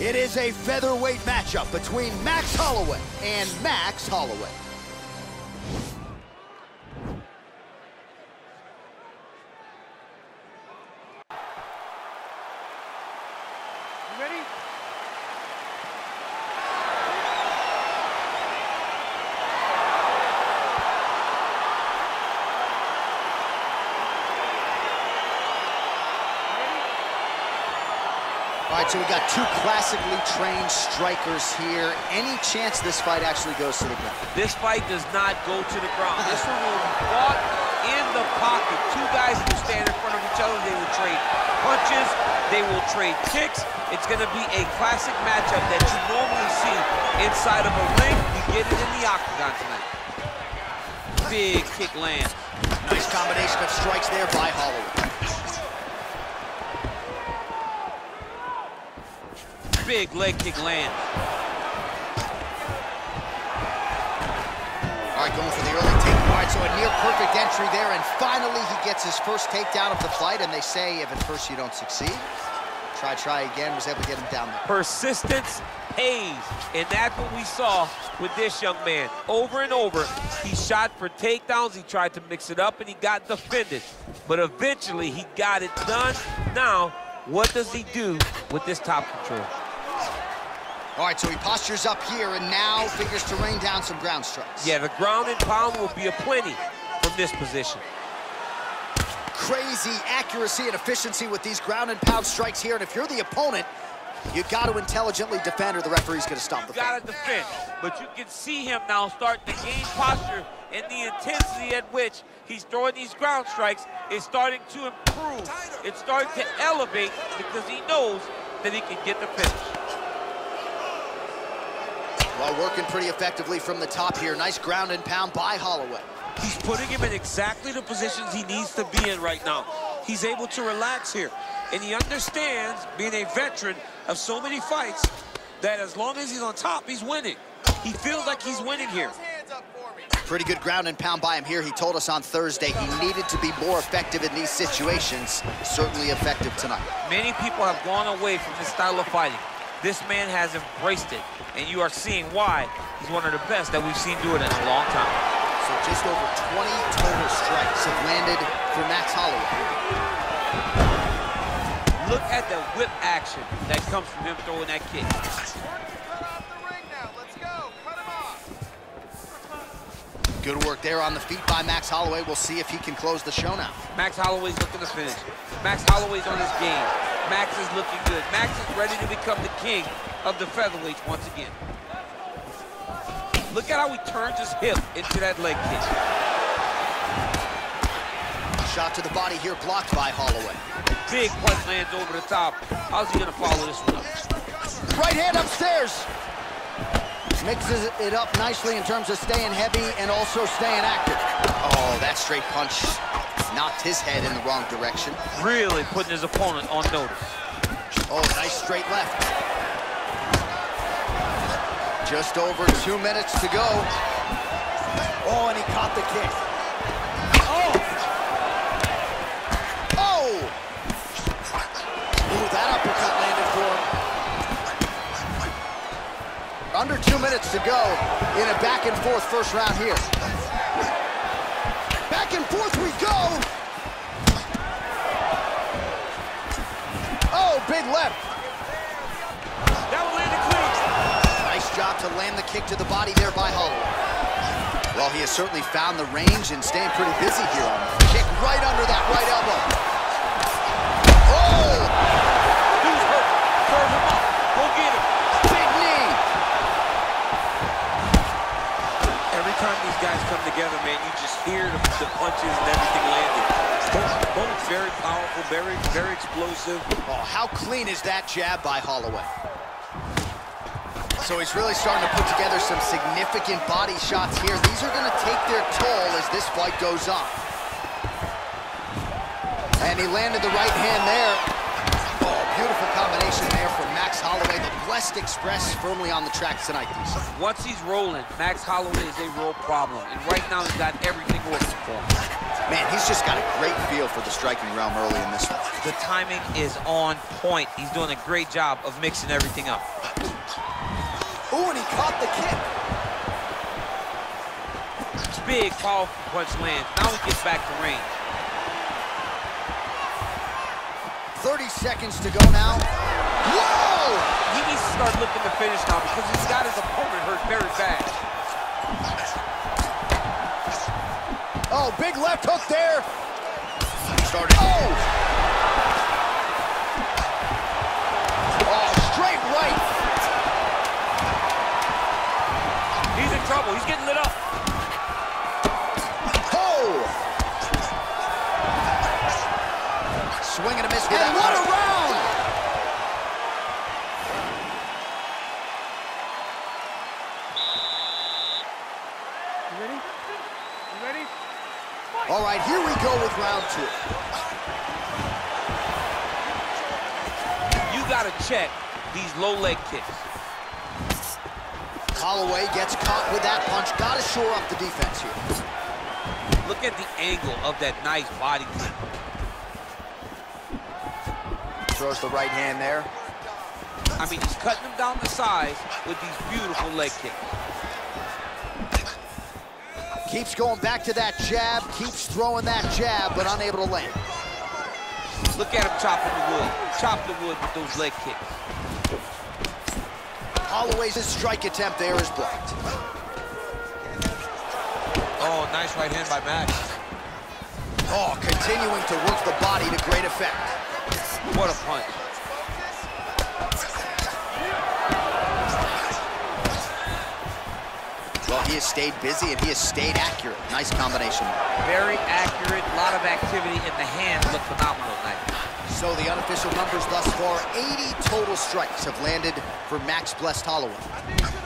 It is a featherweight matchup between Max Holloway and Max Holloway. You ready? All right, so we got two classically trained strikers here. Any chance this fight actually goes to the ground? This fight does not go to the ground. This one will be fought in the pocket. Two guys will stand in front of each other. They will trade punches. They will trade kicks. It's going to be a classic matchup that you normally see inside of a ring. You get it in the octagon tonight. Big kick lands. Nice combination of strikes there by Holloway. Big leg kick lands. All right, going for the early take. All right, so a near perfect entry there, and finally he gets his first takedown of the fight, and they say if at first you don't succeed, try, try again, was able to get him down there. Persistence pays, and that's what we saw with this young man. Over and over, he shot for takedowns, he tried to mix it up, and he got defended. But eventually, he got it done. Now, what does he do with this top control? All right, so he postures up here and now figures to rain down some ground strikes. Yeah, the ground and pound will be a plenty from this position. Crazy accuracy and efficiency with these ground and pound strikes here, and if you're the opponent, you got to intelligently defend or the referee's going to stop the You fight. gotta defend, but you can see him now start to gain posture and the intensity at which he's throwing these ground strikes is starting to improve. It's starting to elevate because he knows that he can get the finish. Well, working pretty effectively from the top here. Nice ground and pound by Holloway. He's putting him in exactly the positions he needs to be in right now. He's able to relax here. And he understands, being a veteran of so many fights, that as long as he's on top, he's winning. He feels like he's winning here. Pretty good ground and pound by him here. He told us on Thursday he needed to be more effective in these situations. Certainly effective tonight. Many people have gone away from this style of fighting. This man has embraced it, and you are seeing why he's one of the best that we've seen do it in a long time. So just over 20 total strikes have landed for Max Holloway. Look at the whip action that comes from him throwing that kick. Good work there on the feet by Max Holloway. We'll see if he can close the show now. Max Holloway's looking to finish. Max Holloway's on his game. Max is looking good. Max is ready to become the king of the featherweights once again. Look at how he turns his hip into that leg kick. Shot to the body here blocked by Holloway. Big punch lands over the top. How's he gonna follow this one up? Right hand upstairs. Mixes it up nicely in terms of staying heavy and also staying active. Oh, that straight punch knocked his head in the wrong direction. Really putting his opponent on notice. Oh, nice straight left. Just over two minutes to go. Oh, and he caught the kick. Oh! Oh! Ooh, that uppercut landed for him. Under two minutes to go in a back and forth first round here. Back and forth we go! Oh, big left. That will land a clean. Nice job to land the kick to the body there by Holloway. Well, he has certainly found the range and staying pretty busy here on kick right under that right elbow. Together, man, you just hear the, the punches and everything landing. Both, both very powerful, very, very explosive. Oh, how clean is that jab by Holloway? So he's really starting to put together some significant body shots here. These are going to take their toll as this fight goes on. And he landed the right hand there. Oh, beautiful combination there from Max Holloway. The Blessed Express firmly on the track tonight, DC. Once he's rolling, Max Holloway is a real problem. And right now he's got everything working for him. Man, he's just got a great feel for the striking realm early in this one. The timing is on point. He's doing a great job of mixing everything up. Ooh, and he caught the kick. Big, powerful punch lands. Now he gets back to range. 30 seconds to go now. Whoa! He needs to start looking to finish now because he's got his opponent hurt very bad. Oh, big left hook there. Started. Oh! Oh, straight right. He's in trouble. He's getting lit up. Oh! Swing and a miss with And that what a right. round! You ready? You ready? All right, here we round two. You got to check these low leg kicks. Holloway gets caught with that punch. Got to shore up the defense here. Look at the angle of that nice body kick. Throws the right hand there. I mean, he's cutting them down the sides with these beautiful leg kicks. Keeps going back to that jab. Keeps throwing that jab, but unable to land. Look at him chopping the wood. Chop the wood with those leg kicks. Holloway's strike attempt there is blocked. Oh, nice right hand by Max. Oh, continuing to work the body to great effect. What a punch. He has stayed busy and he has stayed accurate. Nice combination. Very accurate, a lot of activity in the hands look phenomenal tonight. So the unofficial numbers thus far, 80 total strikes have landed for Max Blessed Holloway.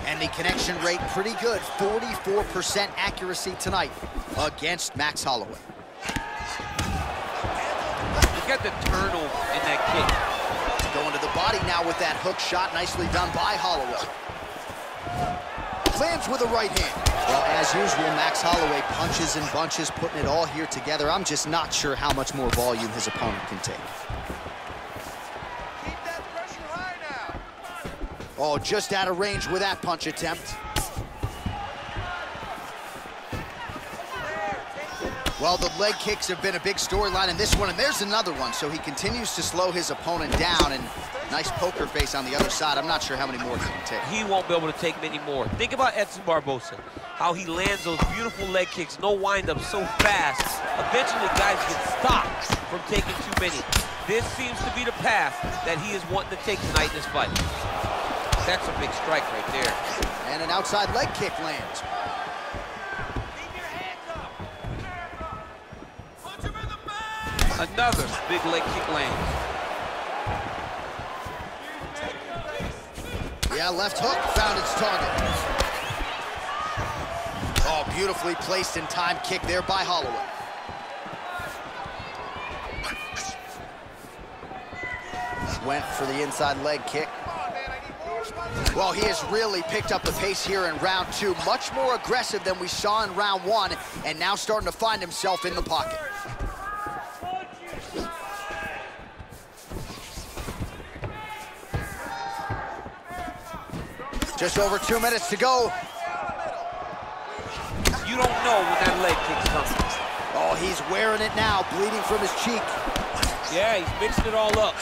And the connection rate pretty good, 44% accuracy tonight against Max Holloway. Look at the turnover in that kick. Going to the body now with that hook shot, nicely done by Holloway. Lands with a right hand. Well, as usual, Max Holloway punches and bunches, putting it all here together. I'm just not sure how much more volume his opponent can take. Keep that pressure high now. Oh, just out of range with that punch attempt. Well, the leg kicks have been a big storyline in this one, and there's another one. So he continues to slow his opponent down, and nice poker face on the other side. I'm not sure how many more he can take. He won't be able to take many more. Think about Edson Barbosa, how he lands those beautiful leg kicks, no windup, so fast. Eventually, guys get stopped from taking too many. This seems to be the path that he is wanting to take tonight in this fight. That's a big strike right there. And an outside leg kick lands. Another big leg kick lands. Yeah, left hook found its target. Oh, beautifully placed in time kick there by Holloway. Went for the inside leg kick. Well, he has really picked up the pace here in round two. Much more aggressive than we saw in round one, and now starting to find himself in the pocket. Just over two minutes to go. You don't know when that leg kick's coming. Oh, he's wearing it now, bleeding from his cheek. Yeah, he's mixing it all up.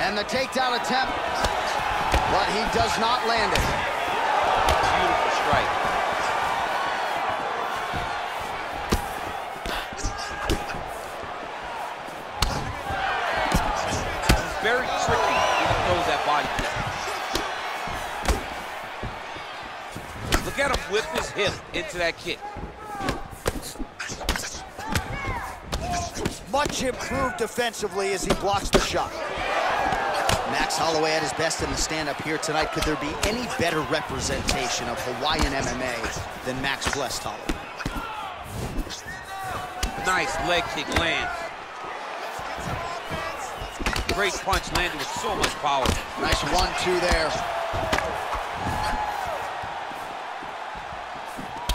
And the takedown attempt, but he does not land it. Beautiful strike. Look at him whip his hip into that kick. Much improved defensively as he blocks the shot. Max Holloway at his best in the stand-up here tonight. Could there be any better representation of Hawaiian MMA than Max Blessed Holloway? Nice leg kick lands. Great punch landed with so much power. Nice one-two there.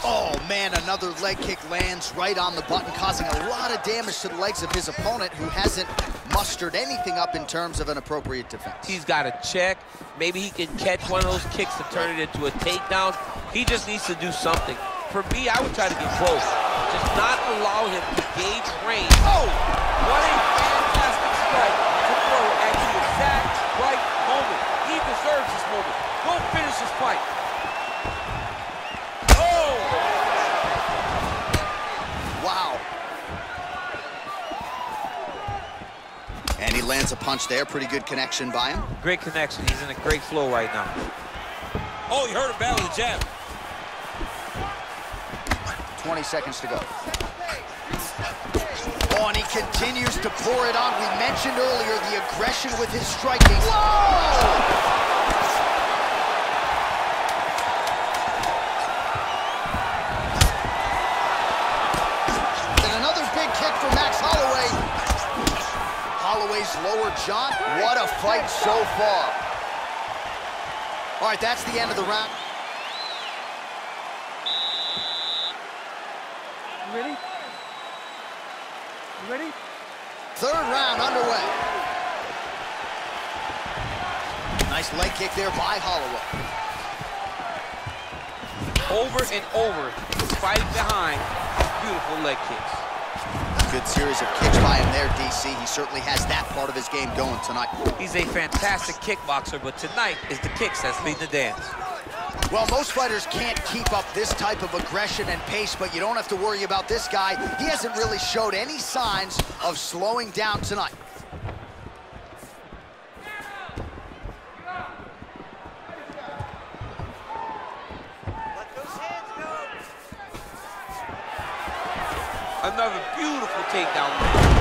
Oh, man, another leg kick lands right on the button, causing a lot of damage to the legs of his opponent, who hasn't mustered anything up in terms of an appropriate defense. He's got to check. Maybe he can catch one of those kicks to turn it into a takedown. He just needs to do something. For me, I would try to get close. Just not allow him to gauge range. Oh! What a fantastic strike to throw at the exact right moment. He deserves this moment. Go finish this fight. Oh! Wow. And he lands a punch there. Pretty good connection by him. Great connection. He's in a great flow right now. Oh, he hurt him bad with the jab. 20 seconds to go. Oh, and he continues to pour it on. We mentioned earlier the aggression with his striking. Whoa! Lower jaw. What a fight so far. All right, that's the end of the round. You ready? You ready? Third round underway. Nice leg kick there by Holloway. Over and over, fighting behind, beautiful leg kicks. Good series of kicks by him there, DC. He certainly has that part of his game going tonight. He's a fantastic kickboxer, but tonight is the kicks that's leading the dance. Well, most fighters can't keep up this type of aggression and pace, but you don't have to worry about this guy. He hasn't really showed any signs of slowing down tonight. Another beautiful takedown.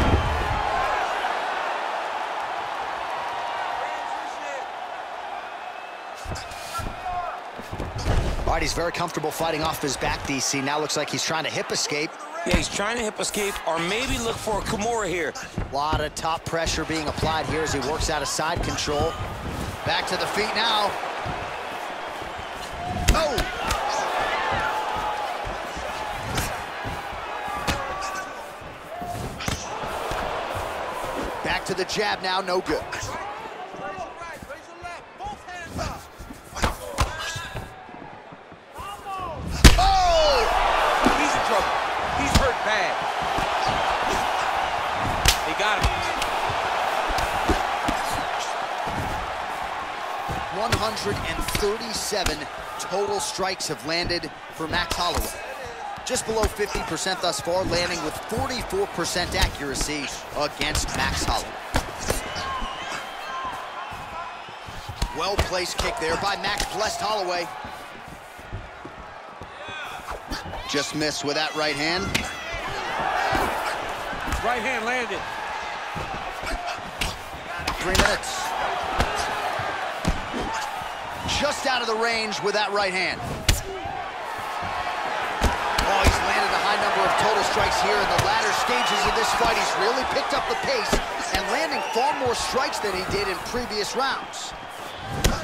All right, he's very comfortable fighting off his back, DC. Now looks like he's trying to hip escape. Yeah, he's trying to hip escape or maybe look for a Kimura here. A lot of top pressure being applied here as he works out of side control. Back to the feet now. To the jab now, no good. Oh! He's in trouble. He's hurt bad. They got him. 137 total strikes have landed for Max Holloway. Just below 50% thus far, landing with 44% accuracy against Max Holloway. Well-placed kick there by Max Blessed Holloway. Just missed with that right hand. Right hand landed. Three minutes. Just out of the range with that right hand. Number of total strikes here in the latter stages of this fight. He's really picked up the pace and landing far more strikes than he did in previous rounds.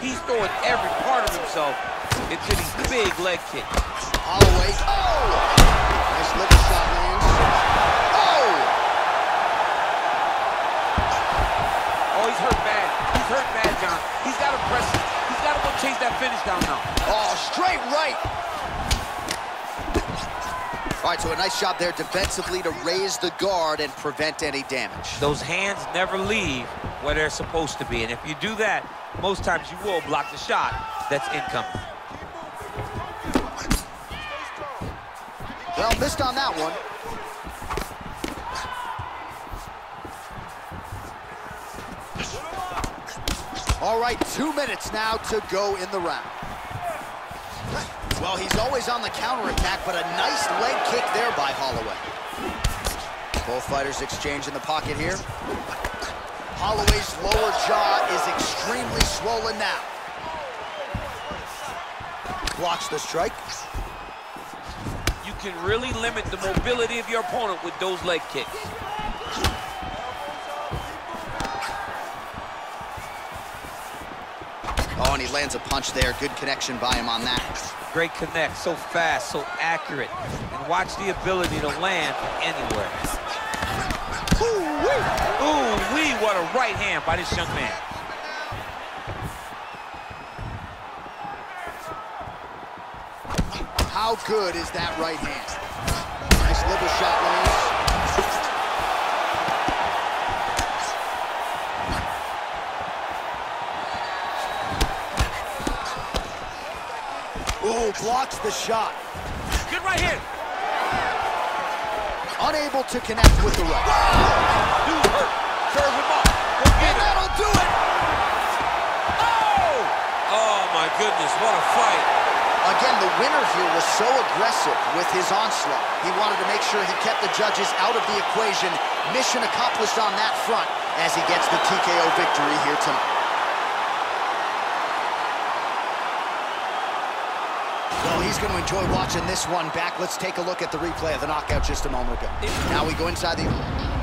He's throwing every part of himself into these big leg kicks. Holloway, oh! Nice liver shot lands. Oh! Oh, he's hurt bad. He's hurt bad, John. He's got to press it. He's got to go chase that finish down now. Oh, straight right. All right, so a nice job there defensively to raise the guard and prevent any damage. Those hands never leave where they're supposed to be. And if you do that, most times you will block the shot that's incoming. Well, missed on that one. All right, two minutes now to go in the round. Well, he's always on the counterattack, but a nice leg kick there by Holloway. Both fighters exchange in the pocket here. Holloway's lower jaw is extremely swollen now. Blocks the strike. You can really limit the mobility of your opponent with those leg kicks. Oh, and he lands a punch there. Good connection by him on that. Great connect, so fast, so accurate. And watch the ability to land anywhere. Ooh-wee, Ooh-wee, what a right hand by this young man. How good is that right hand? Nice liver shot lands. Ooh, blocks the shot. Good right hand. Unable to connect with the right. Dude hurt. Serve him up. And that'll do it. Oh! Oh, my goodness, what a fight. Again, the winner here was so aggressive with his onslaught. He wanted to make sure he kept the judges out of the equation. Mission accomplished on that front as he gets the TKO victory here tonight. Well, he's going to enjoy watching this one back. Let's take a look at the replay of the knockout just a moment ago. Now we go inside the...